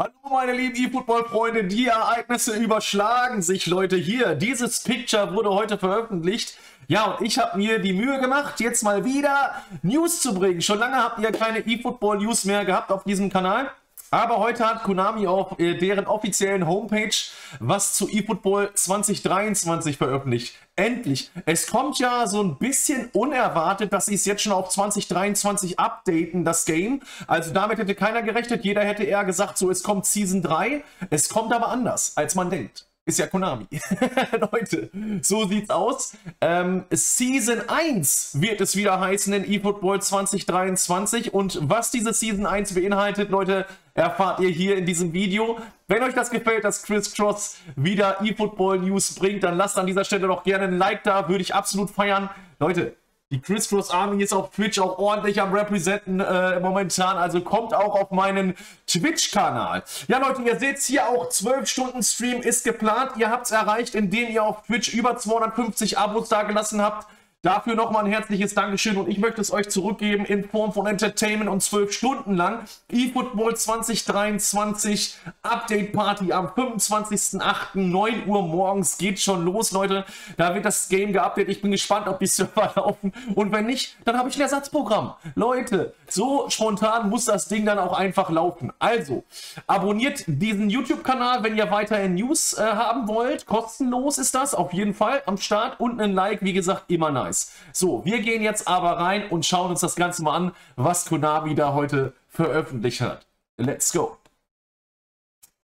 Hallo meine lieben E-Football-Freunde, die Ereignisse überschlagen sich, Leute, hier. Dieses Picture wurde heute veröffentlicht. Ja, und ich habe mir die Mühe gemacht, jetzt mal wieder News zu bringen. Schon lange habt ihr keine E-Football-News mehr gehabt auf diesem Kanal. Aber heute hat Konami auf äh, deren offiziellen Homepage was zu eFootball 2023 veröffentlicht. Endlich. Es kommt ja so ein bisschen unerwartet, dass sie es jetzt schon auf 2023 updaten, das Game. Also damit hätte keiner gerechnet. Jeder hätte eher gesagt, so es kommt Season 3. Es kommt aber anders, als man denkt ist ja Konami. Leute, so sieht's aus. Ähm, Season 1 wird es wieder heißen in eFootball 2023. Und was diese Season 1 beinhaltet, Leute, erfahrt ihr hier in diesem Video. Wenn euch das gefällt, dass Chris Cross wieder eFootball News bringt, dann lasst an dieser Stelle doch gerne ein Like da, würde ich absolut feiern. Leute, die Chris Cross Army ist auf Twitch auch ordentlich am Representen äh, momentan, also kommt auch auf meinen Twitch-Kanal. Ja Leute, ihr seht hier auch 12 Stunden Stream ist geplant. Ihr habt es erreicht, indem ihr auf Twitch über 250 Abos dagelassen habt. Dafür nochmal ein herzliches Dankeschön und ich möchte es euch zurückgeben in Form von Entertainment und zwölf Stunden lang. eFootball 2023 Update Party am 25.08. 9 Uhr morgens geht schon los, Leute. Da wird das Game geupdatet. Ich bin gespannt, ob die Server laufen und wenn nicht, dann habe ich ein Ersatzprogramm. Leute, so spontan muss das Ding dann auch einfach laufen. Also, abonniert diesen YouTube-Kanal, wenn ihr weiterhin News äh, haben wollt. Kostenlos ist das, auf jeden Fall am Start und ein Like, wie gesagt, immer nice nice. So, wir gehen jetzt aber rein und schauen uns das Ganze mal an, was Konami da heute veröffentlicht hat. Let's go.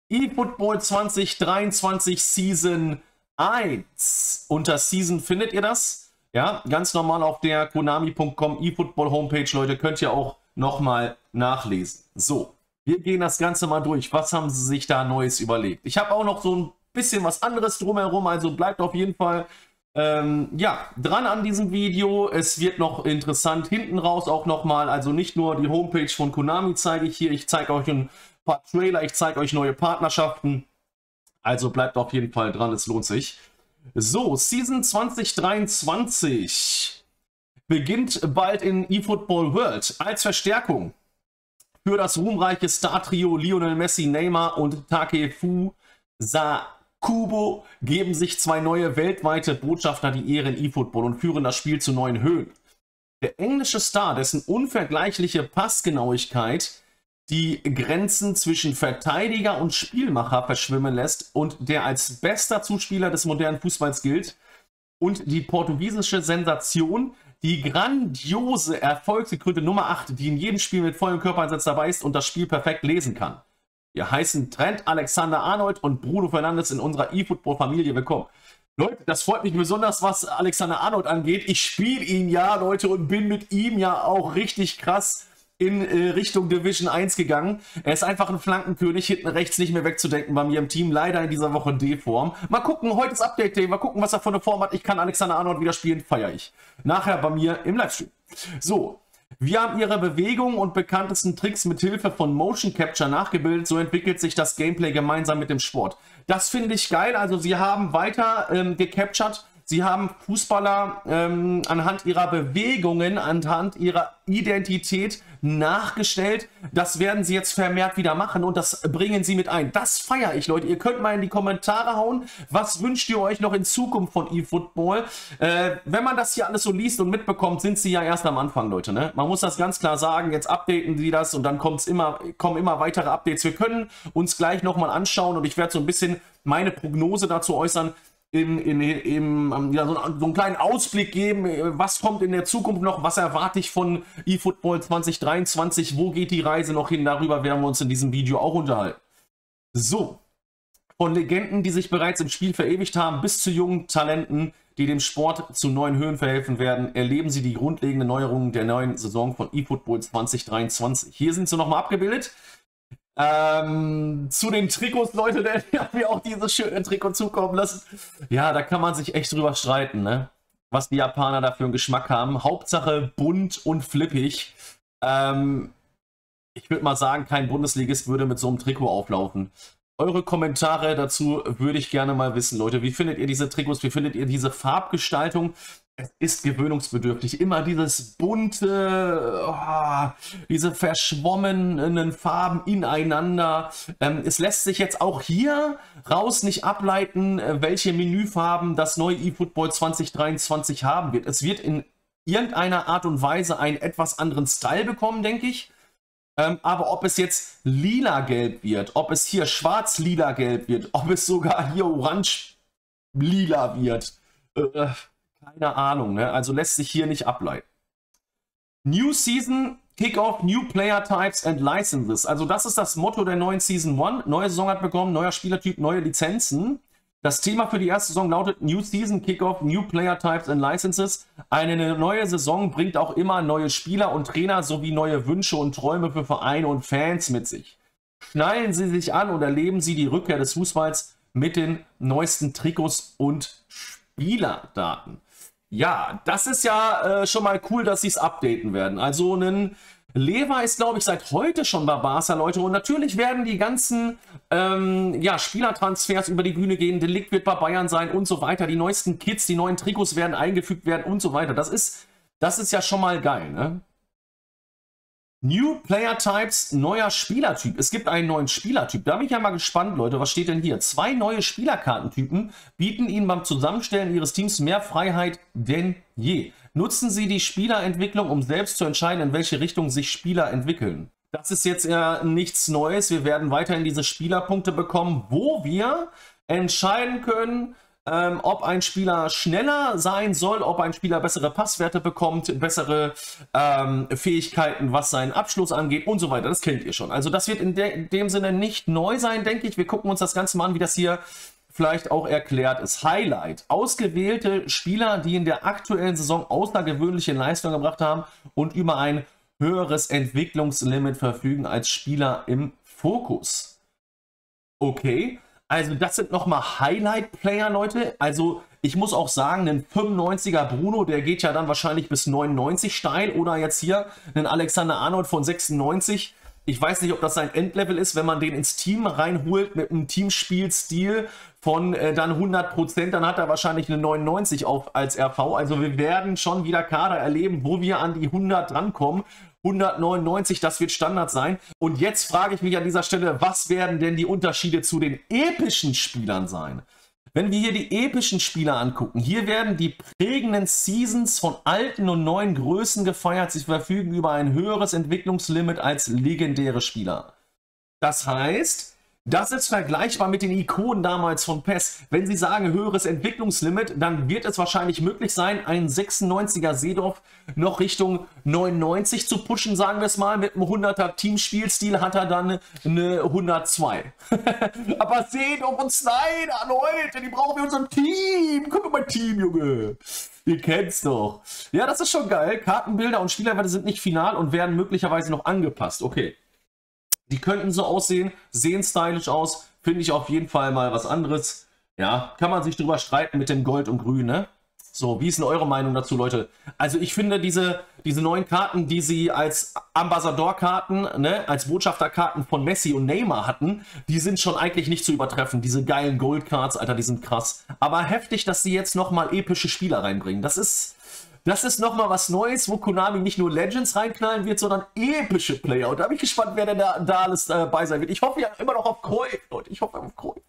eFootball 2023 Season 1. Unter Season findet ihr das. Ja, ganz normal auf der konami.com eFootball Homepage, Leute, könnt ihr auch nochmal nachlesen. So, wir gehen das Ganze mal durch. Was haben sie sich da Neues überlegt? Ich habe auch noch so ein bisschen was anderes drumherum, also bleibt auf jeden Fall ähm, ja, dran an diesem Video. Es wird noch interessant hinten raus auch nochmal. Also nicht nur die Homepage von Konami zeige ich hier. Ich zeige euch ein paar Trailer. Ich zeige euch neue Partnerschaften. Also bleibt auf jeden Fall dran. Es lohnt sich. So, Season 2023 beginnt bald in eFootball World als Verstärkung für das ruhmreiche Star-Trio Lionel Messi, Neymar und Takefu Sa Kubo geben sich zwei neue weltweite Botschafter die Ehre in eFootball und führen das Spiel zu neuen Höhen. Der englische Star, dessen unvergleichliche Passgenauigkeit die Grenzen zwischen Verteidiger und Spielmacher verschwimmen lässt und der als bester Zuspieler des modernen Fußballs gilt und die portugiesische Sensation, die grandiose Erfolgsgekrönte Nummer 8, die in jedem Spiel mit vollem Körpereinsatz dabei ist und das Spiel perfekt lesen kann. Wir heißen Trent Alexander-Arnold und Bruno Fernandes in unserer eFootball-Familie willkommen. Leute, das freut mich besonders, was Alexander Arnold angeht. Ich spiele ihn ja, Leute, und bin mit ihm ja auch richtig krass in äh, Richtung Division 1 gegangen. Er ist einfach ein Flankenkönig, hinten rechts nicht mehr wegzudenken bei mir im Team. Leider in dieser Woche D-Form. Mal gucken, heute ist Update Day. Mal gucken, was er für eine Form hat. Ich kann Alexander Arnold wieder spielen, feiere ich. Nachher bei mir im Livestream. So, wir haben ihre Bewegungen und bekanntesten Tricks mit Hilfe von Motion Capture nachgebildet. So entwickelt sich das Gameplay gemeinsam mit dem Sport. Das finde ich geil. Also sie haben weiter ähm, gecaptured Sie haben Fußballer ähm, anhand ihrer Bewegungen, anhand ihrer Identität nachgestellt. Das werden sie jetzt vermehrt wieder machen und das bringen sie mit ein. Das feiere ich, Leute. Ihr könnt mal in die Kommentare hauen, was wünscht ihr euch noch in Zukunft von eFootball? Äh, wenn man das hier alles so liest und mitbekommt, sind sie ja erst am Anfang, Leute. Ne? Man muss das ganz klar sagen. Jetzt updaten sie das und dann kommt's immer, kommen immer weitere Updates. Wir können uns gleich nochmal anschauen und ich werde so ein bisschen meine Prognose dazu äußern, in, in, in, ähm, ja, so, einen kleinen Ausblick geben, äh, was kommt in der Zukunft noch, was erwarte ich von eFootball 2023, wo geht die Reise noch hin, darüber werden wir uns in diesem Video auch unterhalten. So, von Legenden, die sich bereits im Spiel verewigt haben, bis zu jungen Talenten, die dem Sport zu neuen Höhen verhelfen werden, erleben sie die grundlegenden Neuerungen der neuen Saison von eFootball 2023. Hier sind sie nochmal abgebildet. Ähm, zu den Trikots, Leute, der hat mir auch dieses schöne Trikot zukommen lassen. Ja, da kann man sich echt drüber streiten, ne? Was die Japaner da für einen Geschmack haben. Hauptsache bunt und flippig. Ähm, ich würde mal sagen, kein Bundesligist würde mit so einem Trikot auflaufen. Eure Kommentare dazu würde ich gerne mal wissen, Leute. Wie findet ihr diese Trikots? Wie findet ihr diese Farbgestaltung? Es ist gewöhnungsbedürftig. Immer dieses bunte, oh, diese verschwommenen Farben ineinander. Ähm, es lässt sich jetzt auch hier raus nicht ableiten, äh, welche Menüfarben das neue eFootball 2023 haben wird. Es wird in irgendeiner Art und Weise einen etwas anderen Style bekommen, denke ich. Ähm, aber ob es jetzt lila-gelb wird, ob es hier schwarz-lila-gelb wird, ob es sogar hier orange-lila wird, äh, keine Ahnung. Ne? Also lässt sich hier nicht ableiten. New Season, Kickoff, New Player Types and Licenses. Also das ist das Motto der neuen Season 1. Neue Saison hat bekommen, neuer Spielertyp, neue Lizenzen. Das Thema für die erste Saison lautet New Season, Kickoff, New Player Types and Licenses. Eine neue Saison bringt auch immer neue Spieler und Trainer sowie neue Wünsche und Träume für Vereine und Fans mit sich. Schnallen Sie sich an und erleben Sie die Rückkehr des Fußballs mit den neuesten Trikots und Spielerdaten. Ja, das ist ja äh, schon mal cool, dass sie es updaten werden. Also ein Lever ist, glaube ich, seit heute schon bei Barca, Leute. Und natürlich werden die ganzen ähm, ja, Spielertransfers über die Bühne gehen. Delikt wird bei Bayern sein und so weiter. Die neuesten Kits, die neuen Trikots werden eingefügt werden und so weiter. Das ist, das ist ja schon mal geil, ne? New Player Types, neuer Spielertyp. Es gibt einen neuen Spielertyp. Da bin ich ja mal gespannt, Leute. Was steht denn hier? Zwei neue Spielerkartentypen bieten Ihnen beim Zusammenstellen Ihres Teams mehr Freiheit denn je. Nutzen Sie die Spielerentwicklung, um selbst zu entscheiden, in welche Richtung sich Spieler entwickeln. Das ist jetzt ja nichts Neues. Wir werden weiterhin diese Spielerpunkte bekommen, wo wir entscheiden können, ähm, ob ein Spieler schneller sein soll, ob ein Spieler bessere Passwerte bekommt, bessere ähm, Fähigkeiten, was seinen Abschluss angeht und so weiter. Das kennt ihr schon. Also das wird in, de in dem Sinne nicht neu sein, denke ich. Wir gucken uns das Ganze mal an, wie das hier vielleicht auch erklärt ist. Highlight. Ausgewählte Spieler, die in der aktuellen Saison außergewöhnliche Leistungen gebracht haben und über ein höheres Entwicklungslimit verfügen als Spieler im Fokus. Okay, also das sind nochmal Highlight-Player, Leute. Also ich muss auch sagen, ein 95er Bruno, der geht ja dann wahrscheinlich bis 99 steil. Oder jetzt hier ein Alexander Arnold von 96. Ich weiß nicht, ob das sein Endlevel ist, wenn man den ins Team reinholt mit einem Teamspielstil von äh, dann 100%, dann hat er wahrscheinlich eine 99 auf als RV. Also wir werden schon wieder Kader erleben, wo wir an die 100 drankommen. 199, das wird Standard sein. Und jetzt frage ich mich an dieser Stelle, was werden denn die Unterschiede zu den epischen Spielern sein? Wenn wir hier die epischen Spieler angucken, hier werden die prägenden Seasons von alten und neuen Größen gefeiert. Sie verfügen über ein höheres Entwicklungslimit als legendäre Spieler. Das heißt, das ist vergleichbar mit den Ikonen damals von PES. Wenn Sie sagen höheres Entwicklungslimit, dann wird es wahrscheinlich möglich sein, einen 96er Seedorf noch Richtung 99 zu pushen, sagen wir es mal. Mit einem 100er Teamspielstil hat er dann eine 102. Aber Seedorf und Snyder, Leute, die brauchen wir in unserem Team. Guck mal, mein Team, Junge. Ihr kennt's doch. Ja, das ist schon geil. Kartenbilder und Spielerwerte sind nicht final und werden möglicherweise noch angepasst. Okay. Die könnten so aussehen, sehen stylisch aus, finde ich auf jeden Fall mal was anderes. Ja, kann man sich drüber streiten mit dem Gold und Grün, ne? So, wie ist denn eure Meinung dazu, Leute? Also ich finde diese, diese neuen Karten, die sie als Ambassador-Karten, ne, als Botschafterkarten von Messi und Neymar hatten, die sind schon eigentlich nicht zu übertreffen. Diese geilen Gold-Cards, Alter, die sind krass. Aber heftig, dass sie jetzt nochmal epische Spieler reinbringen. Das ist, das ist nochmal was Neues, wo Konami nicht nur Legends reinknallen wird, sondern epische Player. Und da bin ich gespannt, wer denn da, da alles dabei äh, sein wird. Ich hoffe ja immer noch auf Kreuz, Leute. Ich hoffe auf Kreuz.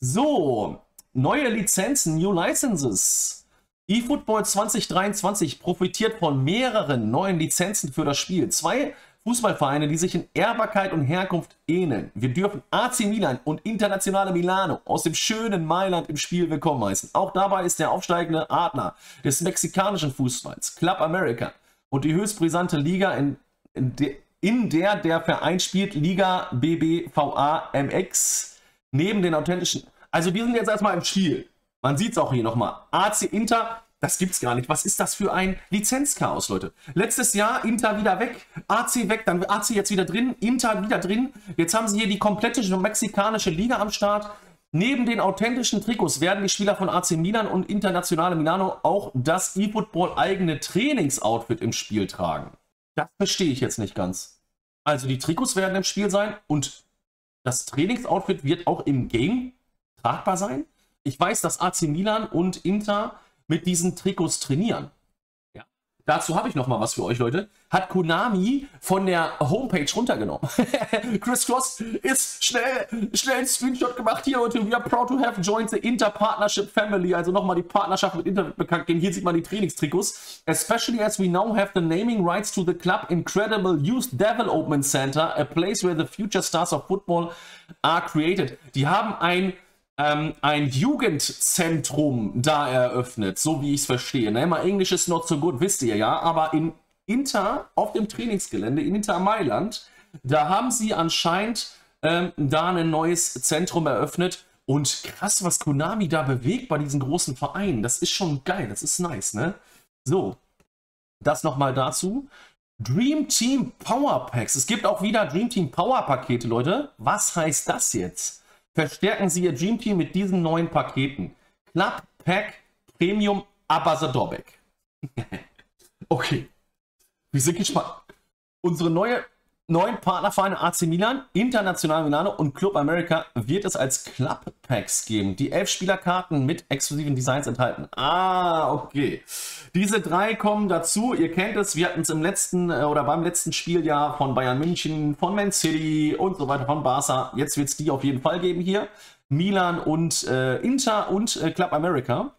So, neue Lizenzen, New Licenses. eFootball 2023 profitiert von mehreren neuen Lizenzen für das Spiel. Zwei Fußballvereine, die sich in Ehrbarkeit und Herkunft ähneln. Wir dürfen AC Milan und Internationale Milano aus dem schönen Mailand im Spiel willkommen heißen. Auch dabei ist der aufsteigende Adler des mexikanischen Fußballs, Club America, und die höchst brisante Liga, in, in, de, in der der Verein spielt, Liga BBVA MX, neben den authentischen. Also wir sind jetzt erstmal im Spiel. Man sieht es auch hier nochmal. AC Inter das gibt's gar nicht. Was ist das für ein Lizenzchaos, Leute? Letztes Jahr Inter wieder weg, AC weg, dann AC jetzt wieder drin, Inter wieder drin. Jetzt haben sie hier die komplette mexikanische Liga am Start. Neben den authentischen Trikots werden die Spieler von AC Milan und Internationale Milano auch das eFootball eigene Trainingsoutfit im Spiel tragen. Das verstehe ich jetzt nicht ganz. Also die Trikots werden im Spiel sein und das Trainingsoutfit wird auch im Game tragbar sein. Ich weiß, dass AC Milan und Inter mit diesen Trikots trainieren. Ja. Dazu habe ich noch mal was für euch, Leute. Hat Konami von der Homepage runtergenommen. Chris Cross ist schnell, schnell ein Screenshot gemacht. Hier, Leute, we are proud to have joined the Inter-Partnership Family. Also nochmal die Partnerschaft mit Inter bekannt geben. Hier sieht man die Trainingstrikots. Especially as we now have the naming rights to the club Incredible Youth Development Center, a place where the future stars of football are created. Die haben ein ähm, ein Jugendzentrum da eröffnet, so wie ich es verstehe. Ne? Mal Englisch ist not so gut, wisst ihr ja, aber in Inter, auf dem Trainingsgelände in Inter Mailand, da haben sie anscheinend ähm, da ein neues Zentrum eröffnet. Und krass, was Konami da bewegt bei diesen großen Vereinen. Das ist schon geil, das ist nice, ne? So, das nochmal dazu. Dream Team Power Packs. Es gibt auch wieder Dream Team Power Pakete, Leute. Was heißt das jetzt? Verstärken Sie Ihr Dream Team mit diesen neuen Paketen. Club Pack Premium Ambassador Bag. okay. Wir sind gespannt. Unsere neue neuen Partnervereine AC Milan, International Milano und Club America wird es als Club Packs geben, die elf Spielerkarten mit exklusiven Designs enthalten. Ah, okay. Diese drei kommen dazu. Ihr kennt es, wir hatten es im letzten äh, oder beim letzten Spieljahr von Bayern München, von Man City und so weiter, von Barca. Jetzt wird es die auf jeden Fall geben hier. Milan und äh, Inter und äh, Club America.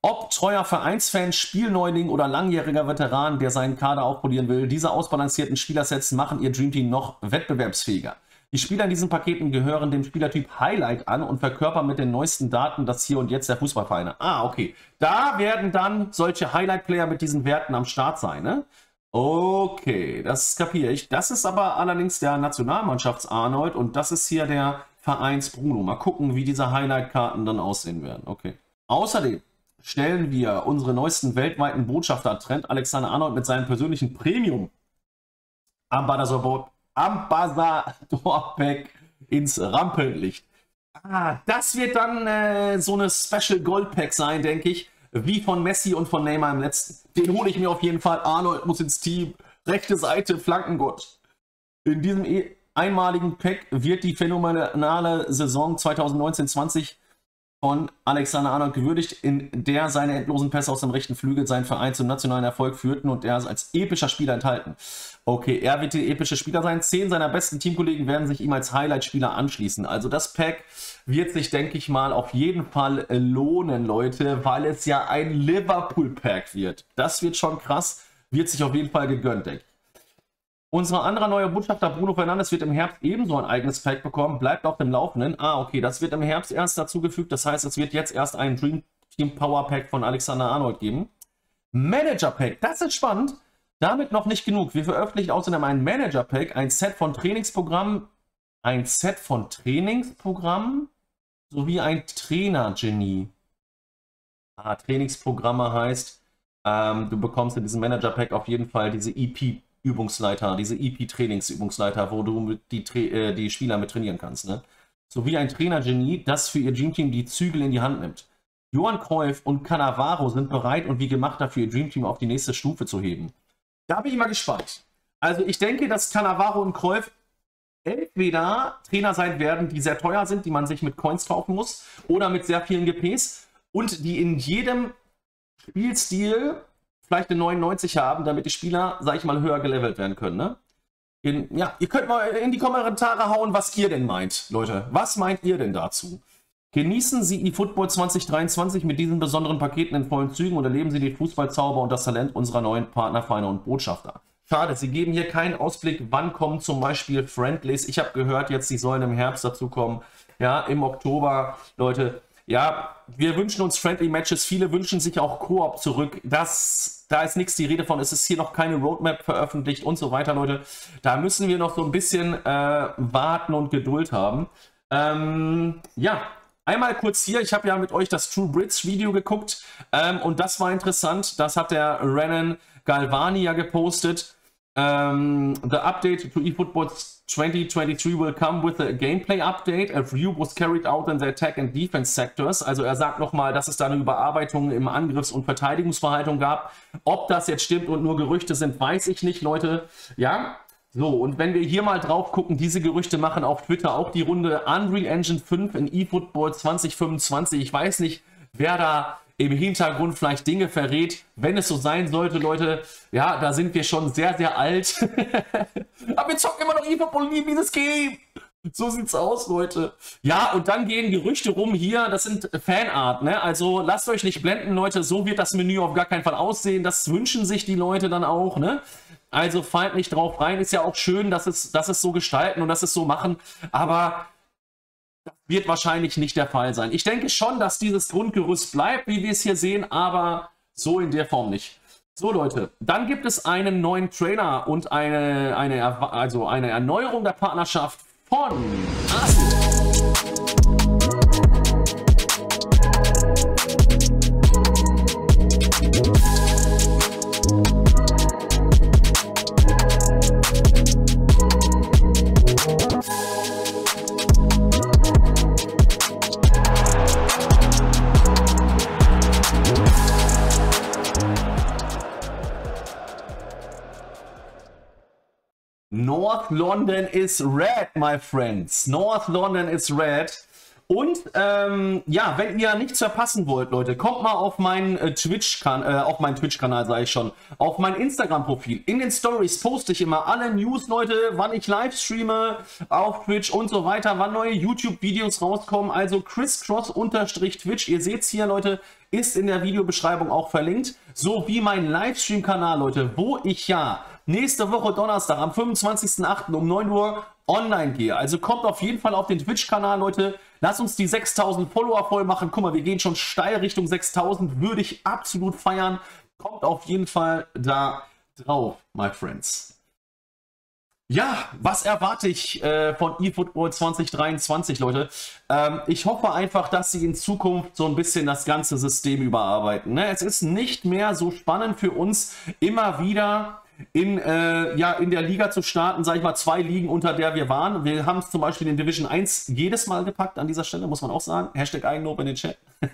Ob treuer Vereinsfan, Spielneuling oder langjähriger Veteran, der seinen Kader aufpolieren will, diese ausbalancierten Spielersets machen ihr Dreamteam noch wettbewerbsfähiger. Die Spieler in diesen Paketen gehören dem Spielertyp Highlight an und verkörpern mit den neuesten Daten das Hier und Jetzt der Fußballvereine. Ah, okay. Da werden dann solche Highlight-Player mit diesen Werten am Start sein, ne? Okay, das kapiere ich. Das ist aber allerdings der Nationalmannschafts-Arnold und das ist hier der Vereins-Bruno. Mal gucken, wie diese Highlight-Karten dann aussehen werden. Okay. Außerdem stellen wir unsere neuesten weltweiten Botschafter Trent Alexander Arnold mit seinem persönlichen Premium Ambassador, Ambassador Pack ins Rampenlicht. Ah, das wird dann äh, so eine Special Gold Pack sein, denke ich, wie von Messi und von Neymar im letzten. Den hole ich mir auf jeden Fall. Arnold muss ins Team. Rechte Seite, Flankengott. In diesem e einmaligen Pack wird die phänomenale Saison 2019-20 von Alexander Arnold gewürdigt, in der seine endlosen Pässe aus dem rechten Flügel seinen Verein zum nationalen Erfolg führten und er ist als epischer Spieler enthalten. Okay, er wird der epische Spieler sein. Zehn seiner besten Teamkollegen werden sich ihm als Highlight-Spieler anschließen. Also das Pack wird sich, denke ich mal, auf jeden Fall lohnen, Leute, weil es ja ein Liverpool-Pack wird. Das wird schon krass, wird sich auf jeden Fall gegönnt, denke ich. Unser anderer neuer Botschafter Bruno Fernandes wird im Herbst ebenso ein eigenes Pack bekommen, bleibt auf dem Laufenden. Ah, okay, das wird im Herbst erst dazugefügt, das heißt, es wird jetzt erst ein Dream Team Power Pack von Alexander Arnold geben. Manager Pack, das ist spannend. Damit noch nicht genug. Wir veröffentlichen außerdem ein Manager Pack, ein Set von Trainingsprogrammen, ein Set von Trainingsprogrammen sowie ein Trainer-Genie. Ah, Trainingsprogramme heißt, ähm, du bekommst in diesem Manager Pack auf jeden Fall diese EP Übungsleiter, diese EP-Trainingsübungsleiter, wo du die, äh, die Spieler mit trainieren kannst. Ne? Sowie ein Trainergenie, das für ihr Dreamteam die Zügel in die Hand nimmt. Johann Cruyff und Cannavaro sind bereit und wie gemacht dafür, ihr Dreamteam auf die nächste Stufe zu heben. Da bin ich mal gespannt. Also ich denke, dass Cannavaro und Cruyff entweder Trainer sein werden, die sehr teuer sind, die man sich mit Coins kaufen muss, oder mit sehr vielen GPs und die in jedem Spielstil vielleicht eine 99 haben, damit die Spieler, sag ich mal, höher gelevelt werden können. Ne? In, ja, ihr könnt mal in die Kommentare hauen, was ihr denn meint, Leute. Was meint ihr denn dazu? Genießen Sie eFootball 2023 mit diesen besonderen Paketen in vollen Zügen und erleben Sie den Fußballzauber und das Talent unserer neuen Partnervereine und Botschafter. Schade, Sie geben hier keinen Ausblick, wann kommen zum Beispiel Friendlies. Ich habe gehört, jetzt die sollen im Herbst dazu kommen. Ja, im Oktober, Leute. Ja, wir wünschen uns Friendly Matches. Viele wünschen sich auch Koop zurück. Das, da ist nichts die Rede von. Es ist hier noch keine Roadmap veröffentlicht und so weiter, Leute. Da müssen wir noch so ein bisschen äh, warten und Geduld haben. Ähm, ja, Einmal kurz hier, ich habe ja mit euch das True Brits Video geguckt ähm, und das war interessant. Das hat der Renan Galvani ja gepostet. Um, the update to eFootball 2023 will come with a gameplay update. A review was carried out in the attack and defense sectors. Also er sagt nochmal, dass es da eine Überarbeitung im Angriffs- und Verteidigungsverhaltung gab. Ob das jetzt stimmt und nur Gerüchte sind, weiß ich nicht, Leute. Ja, so, und wenn wir hier mal drauf gucken, diese Gerüchte machen auf Twitter auch die Runde Unreal Engine 5 in eFootball 2025. Ich weiß nicht, wer da im Hintergrund vielleicht Dinge verrät. Wenn es so sein sollte, Leute, ja, da sind wir schon sehr, sehr alt. Aber wir zocken immer noch und lieben dieses Game. So sieht's aus, Leute. Ja, und dann gehen Gerüchte rum hier, das sind Fanart, ne? Also lasst euch nicht blenden, Leute, so wird das Menü auf gar keinen Fall aussehen. Das wünschen sich die Leute dann auch, ne? Also fallt nicht drauf rein, ist ja auch schön, dass es, dass es so gestalten und dass es so machen, aber das wird wahrscheinlich nicht der Fall sein. Ich denke schon, dass dieses Grundgerüst bleibt, wie wir es hier sehen, aber so in der Form nicht. So Leute, dann gibt es einen neuen Trailer und eine, eine, also eine Erneuerung der Partnerschaft von Arsenal. London is red, my friends. North London is red. Und ähm, ja, wenn ihr nichts verpassen wollt, Leute, kommt mal auf meinen äh, Twitch-Kanal, äh, auf meinen Twitch-Kanal, sage ich schon, auf mein Instagram-Profil. In den Stories poste ich immer alle News, Leute, wann ich live streame auf Twitch und so weiter, wann neue YouTube-Videos rauskommen. Also crisscross-twitch. Ihr seht es hier, Leute, ist in der Videobeschreibung auch verlinkt. So wie mein Livestream-Kanal, Leute, wo ich ja nächste Woche Donnerstag am 25.08. um 9 Uhr online gehe. Also kommt auf jeden Fall auf den Twitch-Kanal, Leute. Lasst uns die 6000 Follower voll machen. Guck mal, wir gehen schon steil Richtung 6000. Würde ich absolut feiern. Kommt auf jeden Fall da drauf, my friends. Ja, was erwarte ich äh, von eFootball 2023, Leute? Ähm, ich hoffe einfach, dass sie in Zukunft so ein bisschen das ganze System überarbeiten. Ne? Es ist nicht mehr so spannend für uns, immer wieder in, äh, ja, in der Liga zu starten, sage ich mal, zwei Ligen, unter der wir waren. Wir haben es zum Beispiel in Division 1 jedes Mal gepackt an dieser Stelle, muss man auch sagen. Hashtag Eigenlob in den Chat.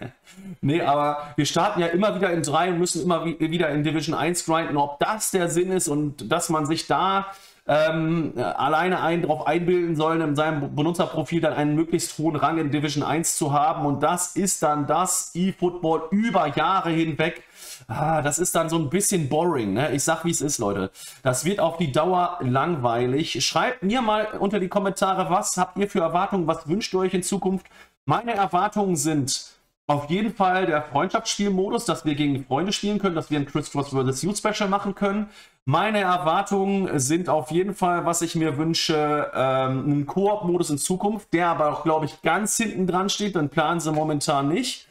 nee, aber wir starten ja immer wieder in 3 und müssen immer wieder in Division 1 grinden. Ob das der Sinn ist und dass man sich da ähm, alleine einen darauf einbilden soll, in seinem Benutzerprofil dann einen möglichst hohen Rang in Division 1 zu haben. Und das ist dann das eFootball über Jahre hinweg ah, das ist dann so ein bisschen boring. Ne? Ich sag, wie es ist, Leute. Das wird auf die Dauer langweilig. Schreibt mir mal unter die Kommentare, was habt ihr für Erwartungen, was wünscht ihr euch in Zukunft? Meine Erwartungen sind auf jeden Fall der Freundschaftsspielmodus, dass wir gegen Freunde spielen können, dass wir ein Chris Cross vs. Youth Special machen können. Meine Erwartungen sind auf jeden Fall, was ich mir wünsche, ähm, ein Koop-Modus in Zukunft, der aber auch, glaube ich, ganz hinten dran steht, dann planen sie momentan nicht.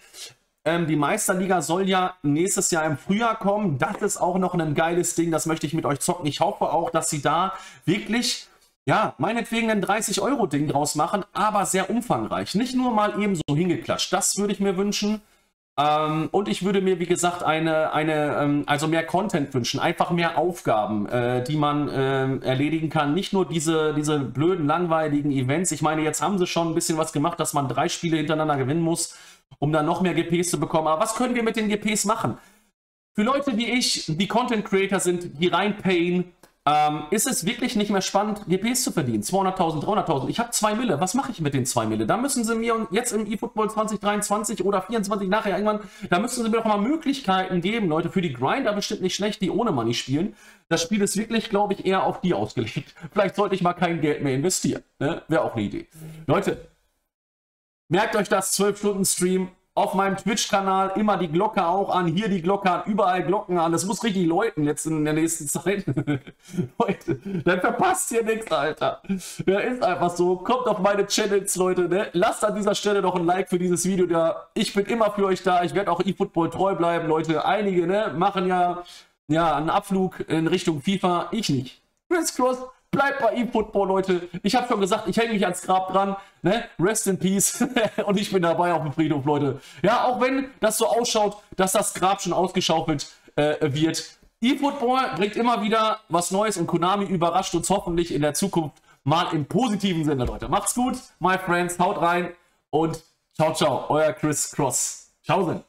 Ähm, die Meisterliga soll ja nächstes Jahr im Frühjahr kommen. Das ist auch noch ein geiles Ding. Das möchte ich mit euch zocken. Ich hoffe auch, dass sie da wirklich, ja, meinetwegen ein 30-Euro-Ding draus machen, aber sehr umfangreich. Nicht nur mal eben so hingeklatscht. Das würde ich mir wünschen. Ähm, und ich würde mir, wie gesagt, eine, eine ähm, also mehr Content wünschen, einfach mehr Aufgaben, äh, die man äh, erledigen kann. Nicht nur diese, diese blöden, langweiligen Events. Ich meine, jetzt haben sie schon ein bisschen was gemacht, dass man drei Spiele hintereinander gewinnen muss um dann noch mehr GPs zu bekommen. Aber was können wir mit den GPs machen? Für Leute wie ich, die Content Creator sind, die reinpayen, ähm, ist es wirklich nicht mehr spannend, GPs zu verdienen. 200.000, 300.000. Ich habe 2 Mille. Was mache ich mit den 2 Mille? Da müssen sie mir jetzt im eFootball 2023 oder 2024 nachher irgendwann, da müssen sie mir doch mal Möglichkeiten geben, Leute. Für die Grinder bestimmt nicht schlecht, die ohne Money spielen. Das Spiel ist wirklich, glaube ich, eher auf die ausgelegt. Vielleicht sollte ich mal kein Geld mehr investieren. Ne? Wäre auch eine Idee. Leute, Merkt euch das 12-Stunden-Stream auf meinem Twitch-Kanal immer die Glocke auch an, hier die Glocke an, überall Glocken an. Das muss richtig läuten jetzt in der nächsten Zeit. Leute, dann verpasst ihr nichts, Alter. Ja, ist einfach so. Kommt auf meine Channels, Leute. Ne? Lasst an dieser Stelle noch ein Like für dieses Video da. Ich bin immer für euch da. Ich werde auch eFootball treu bleiben, Leute. Einige ne, machen ja, ja einen Abflug in Richtung FIFA. Ich nicht. Chris Cross Bleibt bei eFootball, Leute. Ich habe schon gesagt, ich hänge mich ans Grab dran. Ne? Rest in Peace. und ich bin dabei auf dem Friedhof, Leute. Ja, auch wenn das so ausschaut, dass das Grab schon ausgeschaufelt äh, wird. eFootball bringt immer wieder was Neues und Konami überrascht uns hoffentlich in der Zukunft mal im positiven Sinne, Leute. Macht's gut, my friends. Haut rein und ciao, ciao. Euer Chris Cross. Ciao,